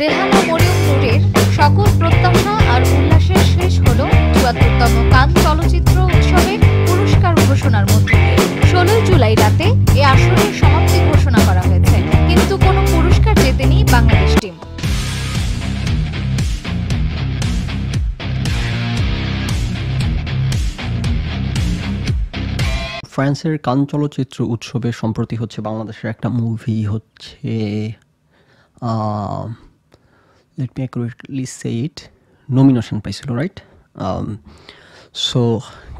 রেহানা মরিয়ম নূরের সকল প্রত্যাশা আর উল্লাসের শেষ হল চুয়াত্তরতম কান চলচ্চিত্র উৎসবের পুরস্কার ঘোষণার মধ্য ষোলোই জুলাই রাতে এ আসরের সমাপ্তি ঘোষণা করা হয়েছে। কিন্তু কোনো পুরস্কার জেতেনি বাংলাদেশ টিম। ফ্রান্সের কান চলচ্চিত্র উৎসবে সম্প্রতি হচ্ছে বাংলাদেশের একটা মুভি হচ্ছে let me accurately say it nomination পাইছিল রাইট সো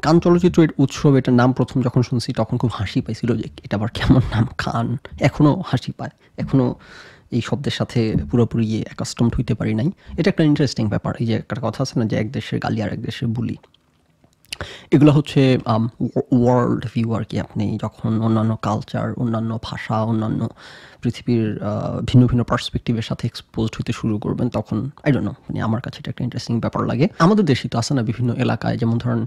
কান চলচ্চিত্রের উৎসব, এটার নাম প্রথম যখন শুনছি, তখন খুব হাসি পাইছিল যে এটা আবার কেমন নাম, কান। এখনও হাসি পায়। এখনও এই শব্দের সাথে পুরোপুরি অ্যাকাস্টমড হইতে পারি নাই। এটা একটা ইন্টারেস্টিং ব্যাপার। এই যে একটা কথা আছে না, যে এক দেশের গালি আর এক দেশের বুলি। এগুলো হচ্ছে ওয়ার্ল্ড ভিউ আর কি আপনি যখন অন্যান্য কালচার অন্যান্য ভাষা, অন্যান্য পৃথিবীর ভিন্ন ভিন্ন পার্সপেক্টিভের সাথে এক্সপোজড হতে শুরু করবেন, তখন আই নো মানে আমার কাছে এটা একটা ইন্টারেস্টিং ব্যাপার লাগে। আমাদের দেশে তো আছে না বিভিন্ন এলাকায়, যেমন ধরেন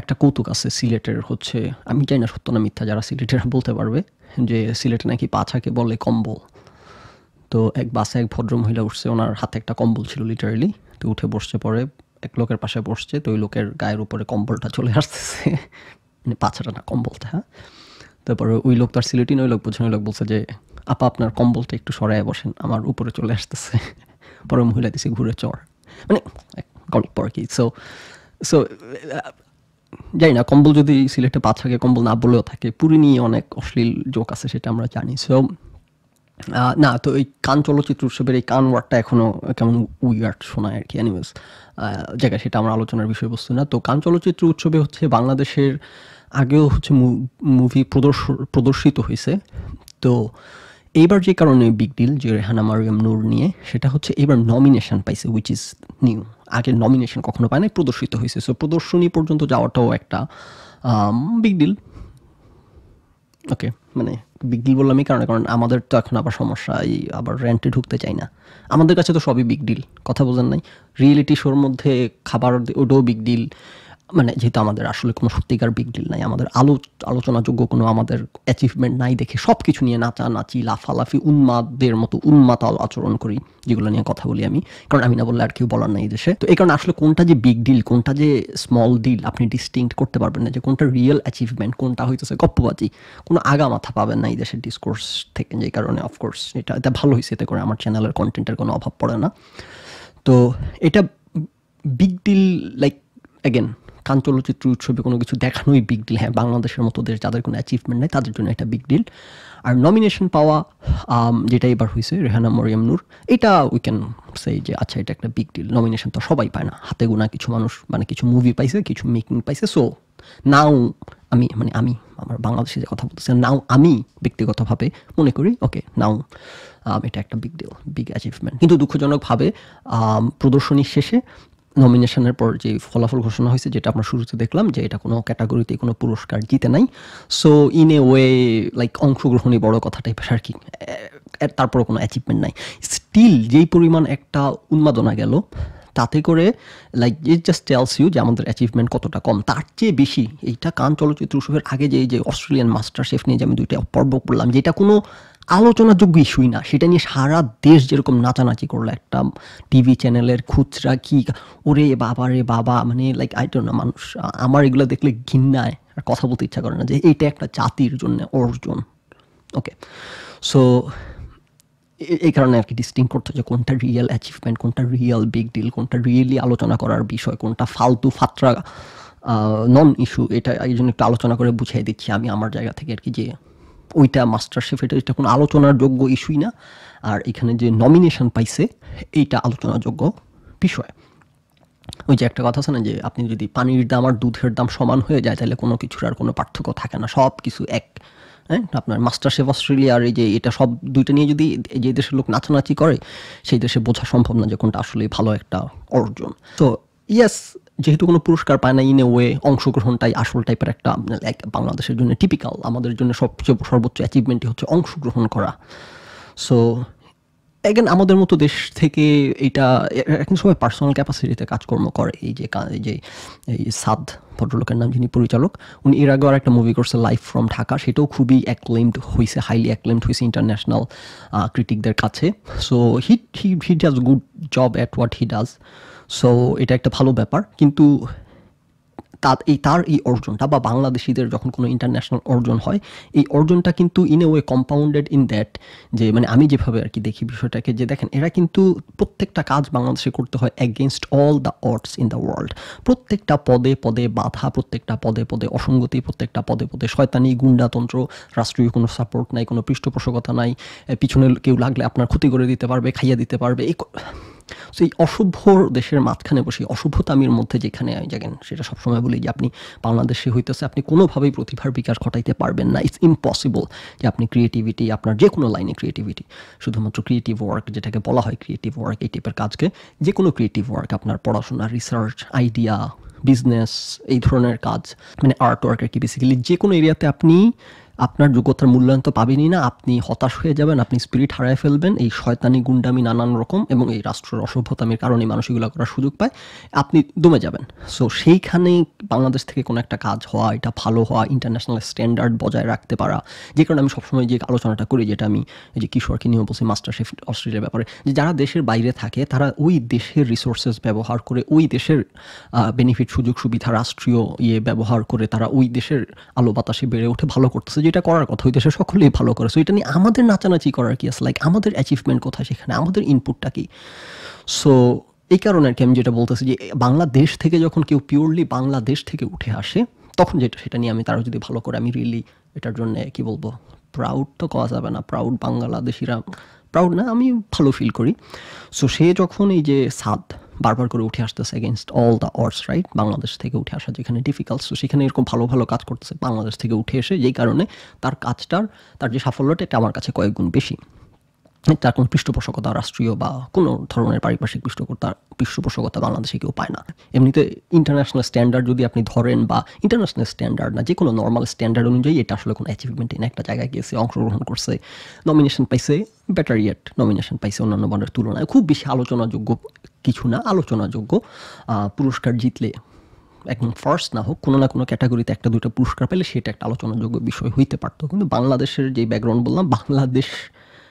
একটা কৌতুক আছে সিলেটের হচ্ছে, আমি জানি না সত্য না মিথ্যা, যারা সিলেটের বলতে পারবে, যে সিলেটে নাকি পাছাকে বলে কম্বল। তো এক বাসে এক ভদ্র মহিলা উঠছে, ওনার হাতে একটা কম্বল ছিল লিটারালি তো উঠে বসছে পরে এক লোকের পাশে বসছে, তো ওই লোকের গায়ের উপরে কম্বলটা চলে আসতেছে। মানে পাছাটা না, কম্বলটা হ্যাঁ? তারপরে ওই লোক তার সিলেটিন ওই লোক বোঝেন ওই লোক বলছে যে, আপা, আপনার কম্বলটা একটু সরায় বসেন, আমার উপরে চলে আসতেছে। পরে মহিলা দিছে ঘুরে চড় মানে গল্প আর কি। সো সো জানি না, কম্বল যদি সিলেটে পা থাকে, কম্বল না বলেও থাকে, পুরী নিয়ে অনেক অশ্লীল জোক আছে, সেটা আমরা জানি। সো না, তো এই কান চলচ্চিত্র উৎসবের এই কান ওয়ার্ডটা এখনও কেমন উইয়ার্ড শোনায় আর কি অ্যানিওয়েজ জায়গায় সেটা আমার আলোচনার বিষয়বস্তু না। তো কান চলচ্চিত্র উৎসবে হচ্ছে বাংলাদেশের আগেও হচ্ছে মুভি প্রদর্শ, প্রদর্শিত হয়েছে। তো এইবার যে কারণে বিগ ডিল যে রেহানা মারিয়াম নূর নিয়ে, সেটা হচ্ছে এবার নমিনেশন পাইছে উইচ ইজ নিউ আগে নমিনেশন কখনো পায় নাই, প্রদর্শিত হয়েছে। সো প্রদর্শনী পর্যন্ত যাওয়াটাও একটা বিগ ডিল ওকে মানে বিগ ডিল বললামই কারণে, কারণ আমাদের তো এখন আবার সমস্যা, এই আবার রেন্টে ঢুকতে চাই না। আমাদের কাছে তো সবই বিগ ডিল কথা বোঝেন নাই। রিয়েলিটি শোর মধ্যে খাবার ওটাও বিগ ডিল মানে যেহেতু আমাদের আসলে কোনো সত্যিকার বিগ ডিল নাই, আমাদের আলো, আলোচনাযোগ্য কোনো আমাদের অ্যাচিভমেন্ট নাই দেখে সব কিছু নিয়ে নাচানাচি, লাফালাফি উন্মাদদের মতো উন্মাতাল আচরণ করি, যেগুলো নিয়ে কথা বলি আমি। কারণ আমি না বললে আর কেউ বলার নাই দেশে। তো এই কারণে আসলে কোনটা যে বিগ ডিল কোনটা যে স্মল ডিল আপনি ডিস্টিংক্ট করতে পারবেন না যে কোনটা রিয়েল অ্যাচিভমেন্ট কোনটা হইতেছে গপ্পবাজি। কোনো আগা মাথা পাবেন না এই দেশের ডিসকোর্স থেকে যে কারণে অফকোর্স এটা এটা ভালো হয়েছে এতে করে আমার চ্যানেলের কন্টেন্টের কোনো অভাব পড়ে না। তো এটা বিগ ডিল লাইক অ্যাগেন কান চলচ্চিত্র উৎসবে কোনো কিছু দেখানোই বিগ ডিল হ্যাঁ বাংলাদেশের মতো দেশ যাদের কোনো অ্যাচিভমেন্ট নেই তাদের জন্য এটা বিগ ডিল আর নমিনেশন পাওয়া যেটা এবার হয়েছে রেহানা মরিয়াম নূর এটা উই ক্যান সেই যে আচ্ছা এটা একটা বিগ ডিল নমিনেশন তো সবাই পায় না। হাতে গোনা কিছু মানুষ মানে কিছু মুভি পাইছে কিছু মেকিং পাইছে। সো নাও আমি মানে আমি আমার বাংলাদেশে যে কথা বলতেছে নাও আমি ব্যক্তিগতভাবে মনে করি ওকে নাও এটা একটা বিগ ডিল বিগ অ্যাচিভমেন্ট কিন্তু দুঃখজনকভাবে আম, প্রদর্শনী শেষে নমিনেশনের পর যে ফলাফল ঘোষণা হয়েছে, যেটা আমরা শুরুতে দেখলাম যে এটা কোনো ক্যাটাগরিতে কোনো পুরস্কার জিতে নাই। So in a way like অংশগ্রহণই বড় কথা টাইপের আর কি। তারপরে কোনো অ্যাচিভমেন্ট নাই। স্টিল যেই পরিমাণ একটা উন্মাদনা গেল, তাতে করে like it just tells you যে আমাদের অ্যাচিভমেন্ট কতটা কম। তার চেয়ে বেশি এইটা কান চলচ্চিত্র উৎসবের আগে যে যে অস্ট্রেলিয়ান মাস্টার শেফ নিয়ে যে আমি দুইটা পর্ব করলাম যেটা কোনো আলোচনাযোগ্য ইস্যুই না। সেটা নিয়ে সারা দেশ যেরকম নাচানাচি করল একটা টিভি চ্যানেলের খুচরা কি, ওরে বাবা রে বাবা মানে লাইক আই না মানুষ, আমার এগুলো দেখলে ঘিন্নায় আর কথা বলতে ইচ্ছা করে না যে এইটা একটা জাতির জন্য অর্জন। ওকে সো এই কারণে আর কি ডিস্টিং করতে যে কোনটা রিয়েল অ্যাচিভমেন্ট কোনটা রিয়েল বিগ ডিল কোনটা রিয়েলি আলোচনা করার বিষয়, কোনটা ফালতু ফাত্রা নন ইস্যু এটা এই জন্য একটু আলোচনা করে বুঝিয়ে দিচ্ছি আমি আমার জায়গা থেকে আর কি যে ওইটা মাস্টার শেফ এটা এটা কোনো আলোচনার যোগ্য ইস্যুই না। আর এখানে যে নমিনেশন পাইছে, এইটা আলোচনাযোগ্য বিষয়। ওই যে একটা কথা আছে না যে, আপনি যদি পানির দাম আর দুধের দাম সমান হয়ে যায়, তাহলে কোনো কিছুর আর কোনো পার্থক্য থাকে না, সব কিছু এক। হ্যাঁ? আপনার মাস্টার শেফ অস্ট্রেলিয়ার এই যে, এটা সব দুইটা নিয়ে যদি যে দেশের লোক নাচানাচি করে, সেই দেশে বোঝা সম্ভব না যে কোনটা আসলে ভালো একটা অর্জন। তো ইয়াস যেহেতু কোনো পুরস্কার পায় না ইন এ ওয়ে অংশগ্রহণটাই আসল টাইপের একটা লাইক বাংলাদেশের জন্য টিপিক্যাল আমাদের জন্য সবচেয়ে সর্বোচ্চ অ্যাচিভমেন্টই হচ্ছে অংশগ্রহণ করা। সো এগেন আমাদের মতো দেশ থেকে এটা, এখন সবাই পার্সোনাল ক্যাপাসিটিতে কাজকর্ম করে। এই যে এই যে, এই সাদ ভদ্রলোকের নাম যিনি পরিচালক, উনি এর আগে আর একটা মুভি করছে লাইফ ফ্রম ঢাকা সেটাও খুবই অ্যাক্লেমড হয়েছে হাইলি অ্যাক্লেমড হয়েছে ইন্টারন্যাশনাল ক্রিটিকদের কাছে। So he he he does good job at what he does so এটা একটা ভালো ব্যাপার। কিন্তু তার এই তার এই অর্জনটা বা বাংলাদেশিদের যখন কোনো ইন্টারন্যাশনাল অর্জন হয়, এই অর্জনটা কিন্তু in a way compounded in that যে মানে আমি যেভাবে আর কি দেখি বিষয়টাকে যে দেখেন, এরা কিন্তু প্রত্যেকটা কাজ বাংলাদেশে করতে হয় against all the odds in the world প্রত্যেকটা পদে পদে বাধা, প্রত্যেকটা পদে পদে অসঙ্গতি, প্রত্যেকটা পদে পদে শয়তানি, গুন্ডাতন্ত্র, রাষ্ট্রীয় কোনো সাপোর্ট নাই, কোনো পৃষ্ঠপোষকতা নাই পিছনে কেউ লাগলে আপনার ক্ষতি করে দিতে পারবে, খাইয়ে দিতে পারবে, এই তো এই অসভ্য দেশের মাঝখানে বসে অসভ্যতামির মধ্যে যেখানে আমি জানেন সেটা সবসময় বলি যে আপনি বাংলাদেশে হইতেছে, আপনি কোনোভাবেই প্রতিভার বিকাশ ঘটাইতে পারবেন না। ইটস ইম্পসিবল যে আপনি ক্রিয়েটিভিটি আপনার যে কোনো লাইনে ক্রিয়েটিভিটি শুধুমাত্র ক্রিয়েটিভ ওয়ার্ক যেটাকে বলা হয় ক্রিয়েটিভ ওয়ার্ক এই টাইপের কাজকে যে কোনো ক্রিয়েটিভ ওয়ার্ক আপনার পড়াশোনা রিসার্চ আইডিয়া বিজনেস এই ধরনের কাজ মানে আর্ট ওয়ার্ক আর কি বেসিক্যালি যে কোনো এরিয়াতে আপনি আপনার যোগ্যতার মূল্যায়ন তো পাবেনই না। আপনি হতাশ হয়ে যাবেন, আপনি স্পিরিট হারায় ফেলবেন। এই শয়তানি, গুন্ডামি নানান রকম এবং এই রাষ্ট্রের অসভ্যতামির কারণে মানুষ এগুলো করার সুযোগ পায়। আপনি দমে যাবেন। সো সেইখানে বাংলাদেশ থেকে কোনো একটা কাজ হওয়া, এটা ভালো হওয়া ইন্টারন্যাশনাল স্ট্যান্ডার্ড বজায় রাখতে পারা, যে কারণে আমি সবসময় যে আলোচনাটা করি, যেটা আমি যে কিশোরকে নিয়েও বলছি মাস্টার শেফ অস্ট্রেলিয়ার ব্যাপারে, যে যারা দেশের বাইরে থাকে, তারা ওই দেশের রিসোর্সেস ব্যবহার করে, ওই দেশের বেনিফিট সুযোগ, সুবিধা, রাষ্ট্রীয় ইয়ে ব্যবহার করে তারা ওই দেশের আলো বাতাসে বেড়ে ওঠে, ভালো করতেছে। যেটা করার কথা দেশের সকলেই ভালো করে। সো এটা নিয়ে আমাদের নাচানাচি করার কি আছে? লাইক আমাদের অ্যাচিভমেন্ট কোথায় সেখানে? আমাদের ইনপুটটা কি? সো এই কারণে আর কি আমি যেটা বলতেছি যে, বাংলাদেশ থেকে যখন কেউ পিওরলি বাংলাদেশ থেকে উঠে আসে, তখন যেটা, সেটা নিয়ে আমি তারা যদি ভালো করে আমি রিয়েলি এটার জন্য কি বলব? প্রাউড তো করা যাবে না। প্রাউড বাংলাদেশিরা প্রাউড না, আমি ভালো ফিল করি। সো সে যখন এই যে সাদ বারবার করে উঠে আসতেছে against all the odds right Bangladesh থেকে উঠে আসা যেখানে ডিফিকাল্ট সো সেখানে এরকম ভালো ভালো কাজ করতেছে। বাংলাদেশ থেকে উঠে এসে যেই কারণে তার কাজটার, তার যে সাফল্যটা, এটা আমার কাছে কয়েক গুণ বেশি। তার কোনো পৃষ্ঠপোষকতা রাষ্ট্রীয় বা কোনো ধরনের পারিপার্শ্বিক পৃষ্ঠপোষকতা পৃষ্ঠপোষকতা বাংলাদেশে কেউ পায় না। এমনিতে ইন্টারন্যাশনাল স্ট্যান্ডার্ড যদি আপনি ধরেন বা ইন্টারন্যাশনাল স্ট্যান্ডার্ড না যে কোনো নর্মাল স্ট্যান্ডার্ড অনুযায়ী এটা আসলে কোনো অ্যাচিভমেন্ট না, একটা জায়গায় গিয়েছে, অংশগ্রহণ করছে নমিনেশন পাইছে বেটার ইয়েট নমিনেশন পাইছে অন্যান্য বানের তুলনায়। খুব বেশি আলোচনাযোগ্য কিছু না, আলোচনাযোগ্য পুরস্কার জিতলে একদম ফার্স্ট না হোক, কোনো না কোনো ক্যাটাগরিতে একটা দুটো পুরস্কার পেলে সেটা একটা আলোচনাযোগ্য বিষয় হইতে পারতো। কিন্তু বাংলাদেশের যে ব্যাকগ্রাউন্ড বললাম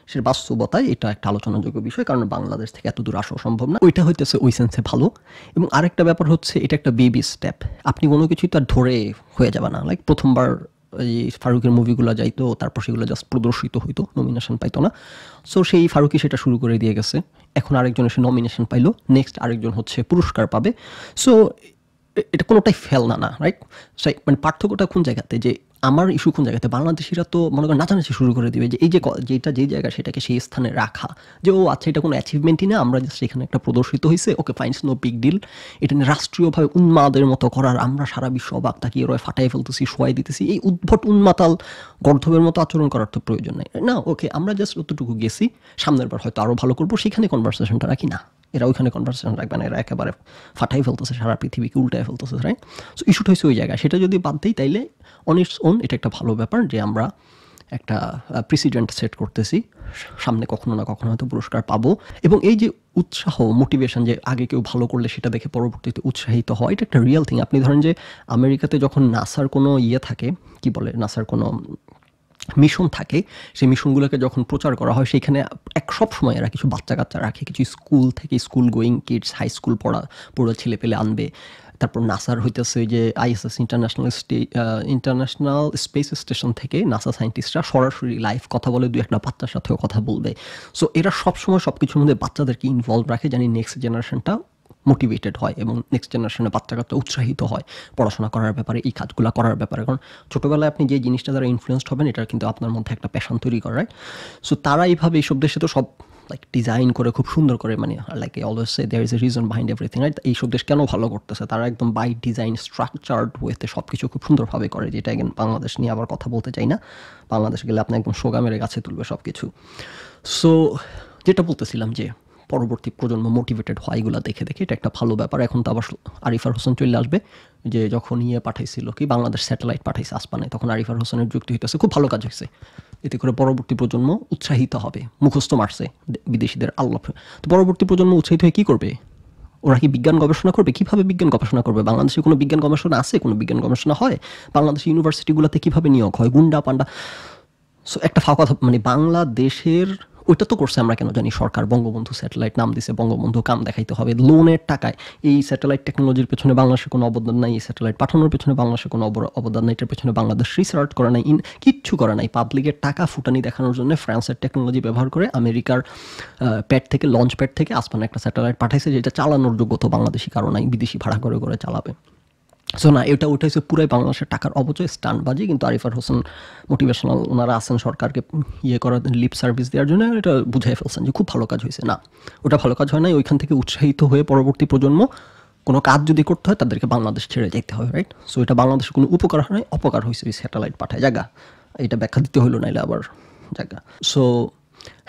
বাংলাদেশের বাস্তবতায় এটা একটা আলোচনাযোগ্য বিষয়, কারণ বাংলাদেশ থেকে এত দূর আসা সম্ভব না। ওইটা হইতেছে ওই সেন্সে ভালো। এবং আরেকটা ব্যাপার হচ্ছে, এটা একটা বেবি স্টেপ আপনি কোনো কিছুই তো আর ধরে হয়ে যাবে না। লাইক প্রথমবার এই ফারুকের মুভিগুলো যাইতো, তারপর সেগুলো জাস্ট প্রদর্শিত হইতো নমিনেশন পাইতো না। সো সেই ফারুকই সেটা শুরু করে দিয়ে গেছে। এখন আরেকজন এসে নমিনেশন পাইলো। নেক্সট আরেকজন হচ্ছে পুরস্কার পাবে। সো এটা কোনোটাই ফেল না না রাইট মানে পার্থক্যটা কোন জায়গাতে? যে আমার ইস্যু কোন জায়গাতে? বাংলাদেশিরা তো মনে করেন নাচানাচি শুরু করে দিবে যে এই যে যেটা যেই জায়গা সেটাকে সেই স্থানে রাখা। যে, ও আচ্ছা এটা কোনো অ্যাচিভমেন্টই না, আমরা জাস্ট এখানে একটা প্রদর্শিত হয়েছে okay fine no big deal এটা নিয়ে রাষ্ট্রীয়ভাবে উন্মাদের মতো করার আমরা সারা বিশ্ব অবাক, তাকিয়ে রয়ে ফাটাই ফেলতেছি, শোয়াই দিতেছি। এই উদ্ভট উন্মাতাল গর্ধবের মতো আচরণ করার তো প্রয়োজন নেই। না, ওকে, আমরা জাস্ট অতটুকু গেছি, সামনের বার হয়তো আরও ভালো করব, সেখানে কনভারসেশনটা রাখি, না। এরা ওইখানে কনভারসেশন রাখবে না, এরা একেবারে ফাটাই ফেলতেছে, সারা পৃথিবীকে উল্টায় ফেলতেছে রাইট সো ইস্যুটা হয়েছে ওই জায়গায়। সেটা যদি বাদ দিই, তাইলে অন ইটস ওন এটা একটা ভালো ব্যাপার যে আমরা একটা প্রেসিডেন্ট সেট করতেছি। সামনে কখনো না কখনো হয়তো পুরস্কার পাবো। এবং এই যে উৎসাহ মোটিভেশন যে আগে কেউ ভালো করলে সেটা দেখে পরবর্তীতে উৎসাহিত হয়, এটা একটা রিয়েল থিং আপনি ধরেন যে আমেরিকাতে যখন নাসার কোনো ইয়ে থাকে, কি বলে? নাসার কোনো মিশন থাকে, সেই মিশনগুলোকে যখন প্রচার করা হয় সেখানে এক সব সময় এরা কিছু বাচ্চা কাচ্চা রাখে, কিছু স্কুল থেকে school going kids high school পড়া পড়া ছেলে পেলে আনবে। তারপর নাসার হইতেছে যে ISS international international space station থেকে নাসা সায়েন্টিস্টরা সরাসরি লাইভ কথা বলে দু একটা বাচ্চার সাথেও কথা বলবে। সো এরা সবসময় সব কিছুর মধ্যে বাচ্চাদেরকে ইনভলভ রাখে, জানি নেক্সট জেনারেশনটা মোটিভেটেড হয় এবং নেক্সট জেনারেশনে বাচ্চা কাচ্চা উৎসাহিত হয় পড়াশোনা করার ব্যাপারে, এই কাজগুলো করার ব্যাপারে। কারণ ছোটোবেলায় আপনি যে জিনিসটা দ্বারা ইনফ্লুয়েসড হবেন এটা কিন্তু আপনার মধ্যে একটা প্যাশন তৈরি করে সো তারা এইভাবে এইসব দেশে তো সব লাইক ডিজাইন করে খুব সুন্দর করে মানে like always say there is a reason behind everything right এইসব দেশ কেন ভালো করতেছে? তারা একদম বাই ডিজাইন স্ট্রাকচার্ড ওয়েতে সব কিছু খুব সুন্দরভাবে করে, যেটা একজন বাংলাদেশ নিয়ে আবার কথা বলতে চাই না। বাংলাদেশ গেলে আপনি একদম সোগা মেরে গাছে তুলবে সব কিছু সো যেটা বলতেছিলাম যে পরবর্তী প্রজন্ম মোটিভেটেড হয়, এগুলো দেখে দেখে। এটা একটা ভালো ব্যাপার। এখন তো আবার আরিফার হোসেন চলে আসবে, যে যখন ইয়ে পাঠাইছিল কি, বাংলাদেশ স্যাটেলাইট পাঠাইছে আসপানে তখন আরিফার হোসেনের যুক্তি হইতেছে, খুব ভালো কাজ হয়েছে এতে করে পরবর্তী প্রজন্ম উৎসাহিত হবে, মুখস্থ মারছে বিদেশিদের আল্লাহ তো পরবর্তী প্রজন্ম উৎসাহিত হয়ে কী করবে? ওরা কি বিজ্ঞান গবেষণা করবে? কীভাবে বিজ্ঞান গবেষণা করবে? বাংলাদেশে কোনো বিজ্ঞান গবেষণা আছে? কোনো বিজ্ঞান গবেষণা হয়? বাংলাদেশের ইউনিভার্সিটিগুলোতে কীভাবে নিয়োগ হয়? গুন্ডা পান্ডা সো একটা ফাঁকা মানে বাংলাদেশের ওইটা তো করছে আমরা কেন জানি সরকার, বঙ্গবন্ধু স্যাটেলাইট নাম দিছে, বঙ্গবন্ধু কাম দেখাইতে হবে। লোনের টাকায়, এই স্যাটেলাইট টেকনোলজির পেছনে বাংলাদেশের কোনো অবদান নাই, এই স্যাটেলাইট পাঠানোর পেছনে বাংলাদেশের কোনো অবদান নাই, এটার পেছনে বাংলাদেশ রিসার্চ করা নাই, ইন কিচ্ছু করা নাই। পাবলিকের টাকা ফুটানি দেখানোর জন্য ফ্রান্সের টেকনোলজি ব্যবহার করে আমেরিকার প্যাড থেকে লঞ্চ প্যাড থেকে আসমানে একটা স্যাটেলাইট পাঠাইছে, যেটা চালানোর যোগ্যতা বাংলাদেশি কারও নাই, বিদেশি ভাড়া করে করে চালাবে। সো না, এটা উঠেছে পুরাই বাংলাদেশের টাকার অপচয়, স্টানবাজি, কিন্তু আরিফার হোসেন মোটিভেশনাল ওনারা আছেন সরকারকে ইয়ে করার লিপ সার্ভিস দেওয়ার জন্য, এটা বুঝাই ফেলছেন যে খুব ভালো কাজ হয়েছে। না, ওটা ভালো কাজ হয় নাই, ওইখান থেকে উৎসাহিত হয়ে পরবর্তী প্রজন্ম কোনো কাজ যদি করতে হয়, তাদেরকে বাংলাদেশ ছেড়ে যেতে হবে রাইট সো এটা বাংলাদেশের কোনো উপকার হয় নাই, অপকার হয়েছে ওই স্যাটেলাইট পাঠায়। জায়গা এটা ব্যাখ্যা দিতে হইল নাইলে আবার জায়গা সো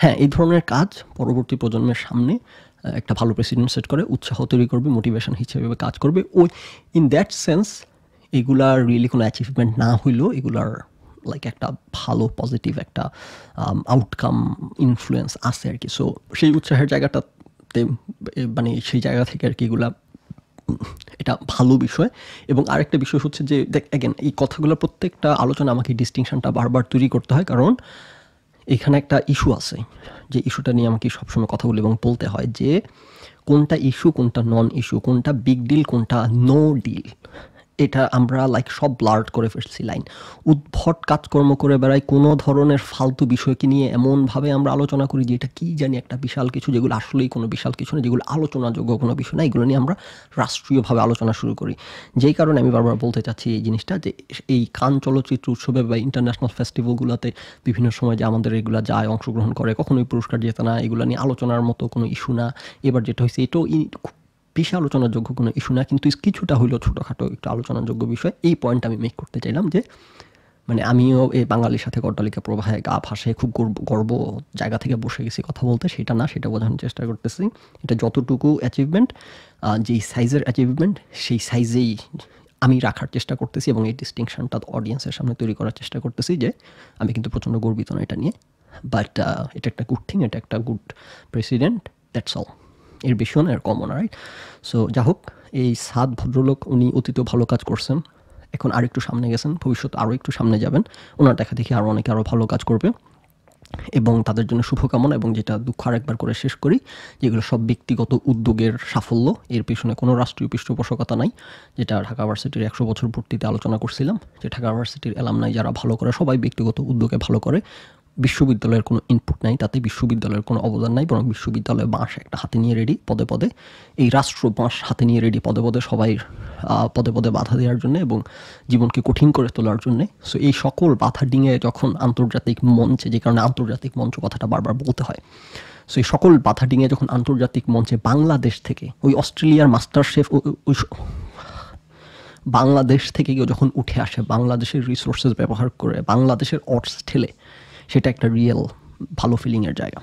হ্যাঁ এই ধরনের কাজ পরবর্তী প্রজন্মের সামনে একটা ভালো প্রেসিডেন্ট সেট করে, উৎসাহ তৈরি করবে মোটিভেশন হিসেবে কাজ করবে। ওই ইন দ্যাট সেন্স এগুলার রিয়েলি কোনো অ্যাচিভমেন্ট না হইলেও এগুলার লাইক একটা ভালো পজিটিভ একটা আউটকাম ইনফ্লুয়েন্স আছে আর কি। সো সেই উৎসাহের জায়গাটাতে মানে সেই জায়গা থেকে আর কি এগুলা, এটা ভালো বিষয়। এবং আরেকটা বিষয় হচ্ছে যে, দেখ অ্যাগেন এই কথাগুলো প্রত্যেকটা আলোচনা আমাকে ডিস্টিংশনটা বারবার তৈরি করতে হয়। কারণ এখানে একটা ইস্যু আছে, যে ইস্যুটা নিয়ে আমাকে সবসময় কথা বলি এবং বলতে হয় যে কোনটা ইস্যু কোনটা নন ইস্যু কোনটা বিগ ডিল কোনটা নো ডিল এটা আমরা লাইক সব ব্লার্ড করে ফেলছি লাইন উদ্ভট কাজকর্ম করে বেড়াই কোনো ধরনের ফালতু বিষয়কে নিয়ে এমনভাবে আমরা আলোচনা করি যে এটা কী জানি একটা বিশাল কিছু, যেগুলো আসলেই কোনো বিশাল কিছু না, যেগুলো আলোচনাযোগ্য কোনো বিষয় না, এগুলো নিয়ে আমরা রাষ্ট্রীয়ভাবে আলোচনা শুরু করি। যেই কারণে আমি বারবার বলতে চাচ্ছি এই জিনিসটা যে এই কান চলচ্চিত্র উৎসবে বা ইন্টারন্যাশনাল ফেস্টিভ্যালগুলোতে বিভিন্ন সময় যে আমাদের এগুলো যায়, অংশগ্রহণ করে, কখনোই পুরস্কার জেতে না, এগুলো নিয়ে আলোচনার মতো কোনো ইস্যু না। এবার যেটা হয়েছে, এটাও খুব বেশি আলোচনার যোগ্য কোনো ইস্যু না, কিন্তু কিছুটা হইলেও ছোটোখাটো একটু আলোচনার যোগ্য বিষয়। এই পয়েন্ট আমি মেক করতে চাইলাম যে মানে আমিও এই বাঙালির সাথে গড্ডালিকা প্রবাহে গা ভাসে খুব গর্ব গর্ব জায়গা থেকে বসে গেছি কথা বলতে, সেটা না, সেটা বোঝানোর চেষ্টা করতেছি। এটা যতটুকু অ্যাচিভমেন্ট যেই সাইজের অ্যাচিভমেন্ট সেই সাইজেই আমি রাখার চেষ্টা করতেছি এবং এই ডিস্টিংশনটা অডিয়েন্সের সামনে তৈরি করার চেষ্টা করতেছি যে, আমি কিন্তু প্রচণ্ড গর্বিত না এটা নিয়ে। বাট এটা একটা গুড থিং এটা একটা গুড প্রেসিডেন্ট দ্যাটস অল এর বেশিও না, এর কমও না রাইট সো যা হোক এই সাত ভদ্রলোক উনি অতীতেও ভালো কাজ করছেন। এখন আর একটু সামনে গেছেন, ভবিষ্যৎ আরও একটু সামনে যাবেন। ওনার দেখা দেখি আরও অনেকে আরও ভালো কাজ করবে। এবং তাদের জন্য শুভকামনা এবং যেটা দুঃখ আরেকবার করে শেষ করি যেগুলো সব ব্যক্তিগত উদ্যোগের সাফল্য। এর পেছনে কোনো রাষ্ট্রীয় পৃষ্ঠপোষকতা নাই, যেটা ঢাকা ভার্সিটির একশো বছর পূর্তিতে আলোচনা করছিলাম। যে ঢাকা ভার্সিটির এলামনাই যারা ভালো করে, সবাই ব্যক্তিগত উদ্যোগে ভালো করে বিশ্ববিদ্যালয়ের কোনো ইনপুট নাই, তাতে বিশ্ববিদ্যালয়ের কোনো অবদান নাই, বরং বিশ্ববিদ্যালয় বাঁশ একটা হাতে নিয়ে রেডি পদে পদে। এই রাষ্ট্র বাঁশ হাতে নিয়ে রেডি পদে পদে সবাই পদে পদে বাধা দেওয়ার জন্য এবং জীবনকে কঠিন করে তোলার জন্য। সো এই সকল বাধা ডিঙে যখন আন্তর্জাতিক মঞ্চে, যে কারণে আন্তর্জাতিক মঞ্চ কথাটা বারবার বলতে হয় সো এই সকল বাধা ডিঙে যখন আন্তর্জাতিক মঞ্চে বাংলাদেশ থেকে, ওই অস্ট্রেলিয়ার মাস্টার শেফ ওই বাংলাদেশ থেকে কেউ যখন উঠে আসে, বাংলাদেশের রিসোর্সেস ব্যবহার করে, বাংলাদেশের অর্টস ঠেলে সেটা একটা রিয়েল ভালো ফিলিংয়ের জায়গা।